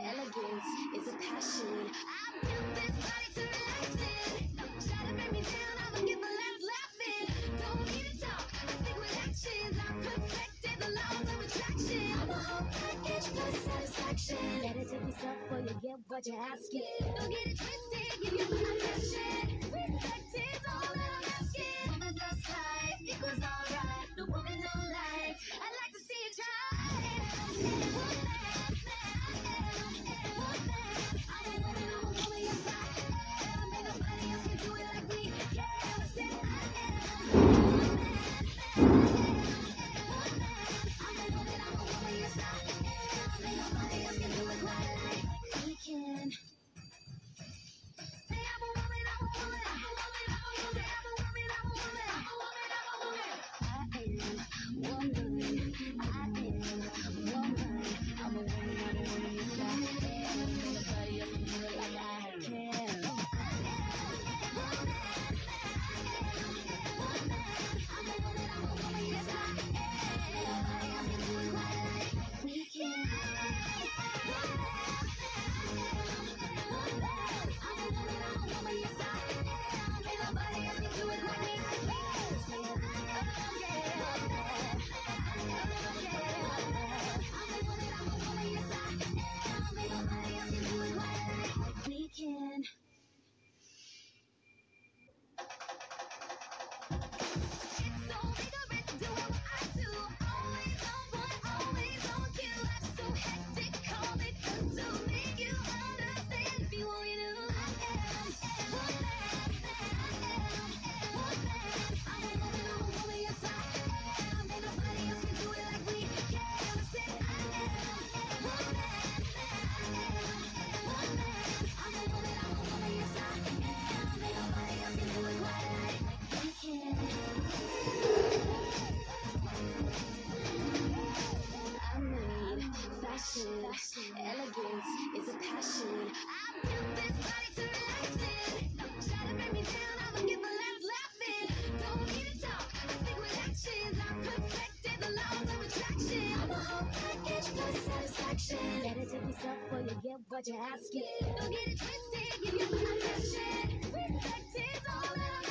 elegance is a passion. I built this body to relax in. Don't try to me down, I'ma last. Don't need to talk, I. I perfected the laws of attraction. I'm a whole package satisfaction. Better take yourself you get what you're asking. Don't get it twisted, give your attention. Respect is all that I'm asking. Woman's life equals alright. No woman, no life. I'd like to see you try. up for you, get what you're asking. Don't get it twisted, give my passion. Respect is all that I